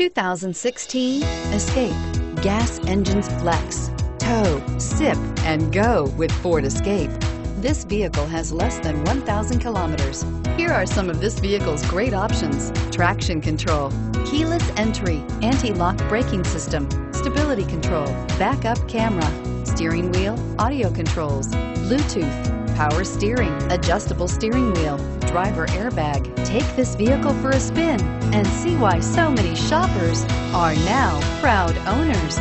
2016 Escape. Gas engines flex, tow, sip, and go with Ford Escape. This vehicle has less than 1,000 kilometers. Here are some of this vehicle's great options. Traction control, keyless entry, anti-lock braking system, stability control, backup camera, steering wheel, audio controls, Bluetooth, power steering, adjustable steering wheel, driver airbag. Take this vehicle for a spin and see why so many shoppers are now proud owners.